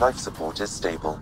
Life support is stable.